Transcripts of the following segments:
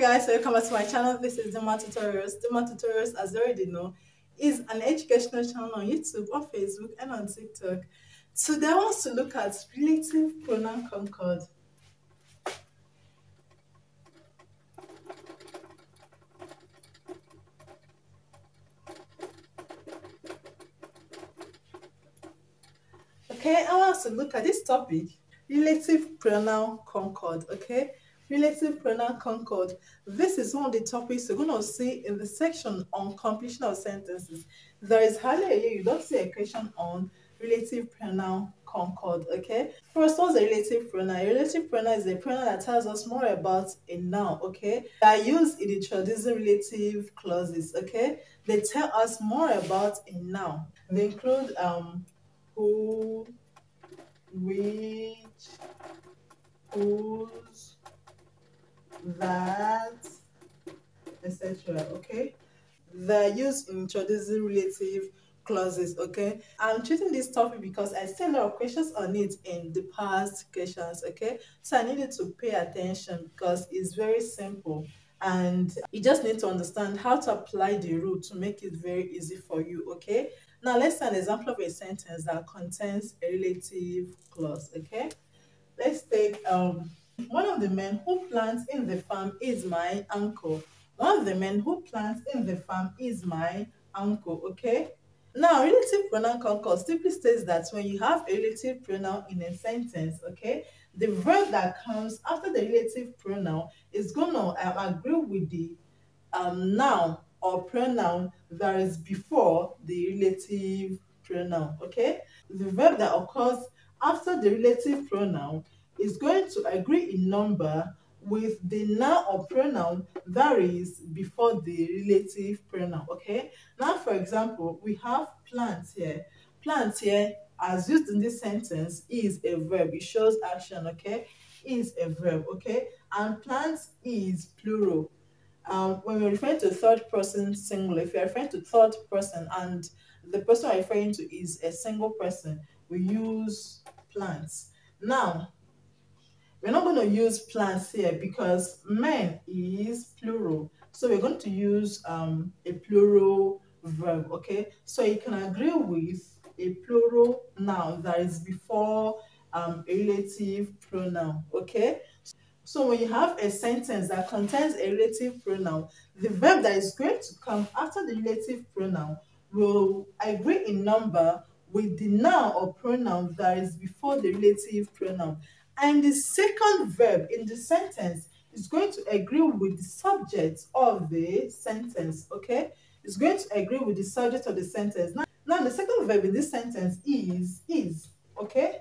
Guys, welcome back to my channel. This is Dimma Tutorials. Dimma Tutorials, as you already know, is an educational channel on YouTube, on Facebook, and on TikTok. Today I want to look at relative pronoun concord. Okay, I want to look at this topic, relative pronoun concord. Okay, relative pronoun concord. This is one of the topics you're going to see in the section on completion of sentences. There is hardly a year you don't see a question on relative pronoun concord. Okay, first, what's a relative pronoun? A relative pronoun is a pronoun that tells us more about a noun. Okay, they are used in the traditional relative clauses. Okay, they tell us more about a noun. They include um who, which, whose, that, etc. Okay, they're used in traditional relative clauses. Okay, I'm treating this topic because I see a lot of questions on it in the past questions. Okay, so I needed to pay attention because it's very simple and you just need to understand how to apply the rule to make it very easy for you. Okay, now let's see an example of a sentence that contains a relative clause. Okay, let's take um one of the men who plants in the farm is my uncle. One of the men who plants in the farm is my uncle. Okay. Now, relative pronoun concord simply states that when you have a relative pronoun in a sentence, okay, the verb that comes after the relative pronoun is going to um, agree with the um, noun or pronoun that is before the relative pronoun, okay? The verb that occurs after the relative pronoun is going to agree in number with the noun or pronoun that is before the relative pronoun, okay? Now, for example, we have plants here. Plants here, as used in this sentence, is a verb. It shows action, okay? Is a verb, okay? And plants is plural. Um, when we're referring to third person singular, if you're referring to third person and the person we're referring to is a single person, we use plants. Now, we're not going to use plants here because men is plural. So we're going to use um, a plural verb, okay? So you can agree with a plural noun that is before um, a relative pronoun, okay? So when you have a sentence that contains a relative pronoun, the verb that is going to come after the relative pronoun will agree in number with the noun or pronoun that is before the relative pronoun. And the second verb in the sentence is going to agree with the subject of the sentence, okay? It's going to agree with the subject of the sentence. Now, now the second verb in this sentence is, is, okay?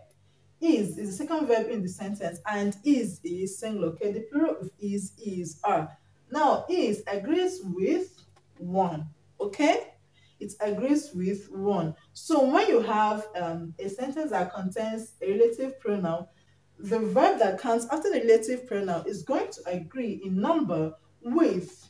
Is is the second verb in the sentence and is is singular, okay? The plural of is, is, are. Now, is agrees with one, okay? It agrees with one. So when you have um, a sentence that contains a relative pronoun, the verb that comes after the relative pronoun is going to agree in number with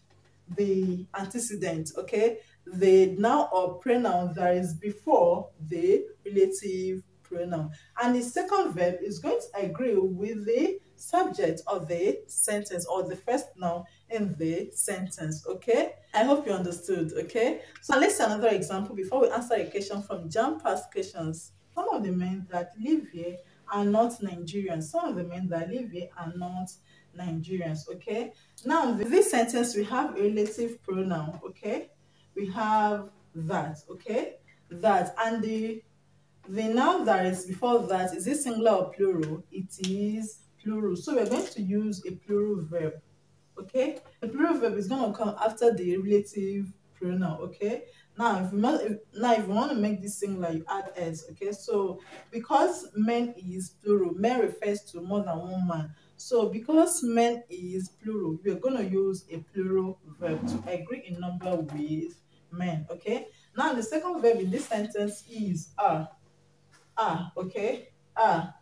the antecedent, okay? The noun or pronoun that is before the relative pronoun. And the second verb is going to agree with the subject of the sentence or the first noun in the sentence, okay? I hope you understood, okay? So let's see another example before we answer a question from JAMB past questions. Some of the men that live here are not Nigerians. Some of the men that live here are not Nigerians, okay? Now, this sentence, we have a relative pronoun, okay? We have that, okay? That, and the, the noun that is before that, is it singular or plural? It is plural. So we're going to use a plural verb, okay? The plural verb is going to come after the relative pronoun, okay? Now, if you want, if, now if you want to make this singular, you add s. Okay, so because men is plural, men refers to more than one man. So because men is plural, we are going to use a plural verb to agree in number with men. Okay. Now the second verb in this sentence is are. Are. Okay. Are.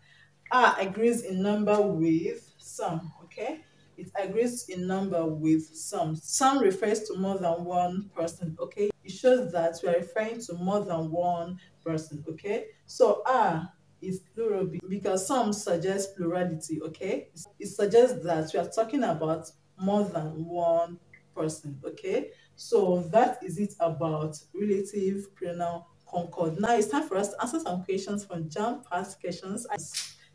Are agrees in number with some. Okay it agrees in number with some. Some refers to more than one person, okay? It shows that we are referring to more than one person, okay? So are is plural because some suggest plurality, okay? It suggests that we are talking about more than one person. Okay, so that is it about relative pronoun concord. Now it's time for us to answer some questions from JAMB past questions.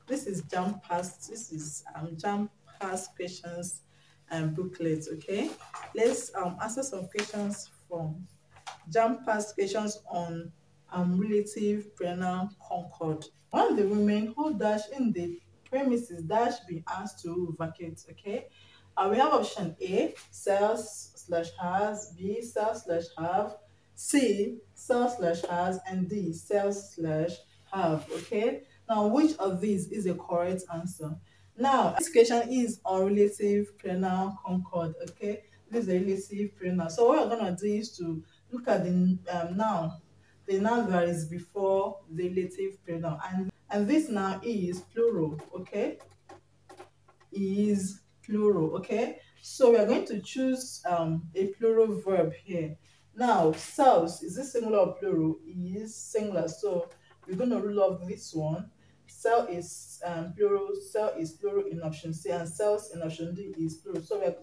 This is JAMB past. This is um JAMB past questions and booklets. Okay, let's um answer some questions from JAMB past questions on um relative pronoun concord. One of the women who dash in the premises dash be asked to vacate. Okay, uh, we have option A, sells slash has, B, sells slash have, C, sells slash has, and D, sells slash have. Okay, now which of these is the correct answer? Now, this question is on relative pronoun concord. Okay, this is a relative pronoun. So what we're gonna do is to look at the um, noun, the noun that is before the relative pronoun, and and this now is plural. Okay, is plural. Okay, so we are going to choose um, a plural verb here. Now, selves, is this singular or plural? Is singular. So we're going to rule off this one. Cell is um, plural, cell is plural in option C, and cells in option D is plural. So we're,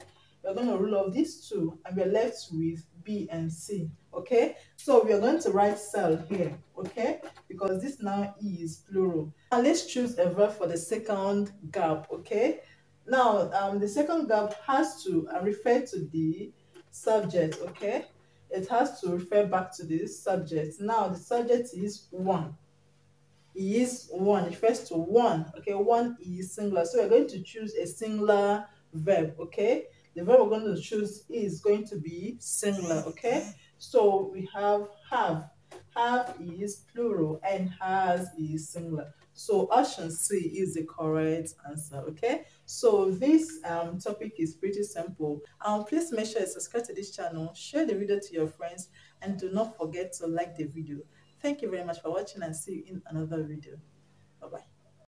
we're going to rule off these two, and we're left with B and C. Okay, so we are going to write cell here, okay, because this now is plural. And let's choose a verb for the second gap, okay. Now, um, the second gap has to uh, refer to the subject, okay? It has to refer back to the subject. Now, the subject is one. Is one, it refers to one, okay? One is singular. So we're going to choose a singular verb, okay? The verb we're going to choose is going to be singular, okay? So we have have. Have is plural and has is singular. So option C is the correct answer, okay? So this um, topic is pretty simple. Um, please make sure you subscribe to this channel, share the video to your friends, and do not forget to like the video. Thank you very much for watching and see you in another video. Bye-bye.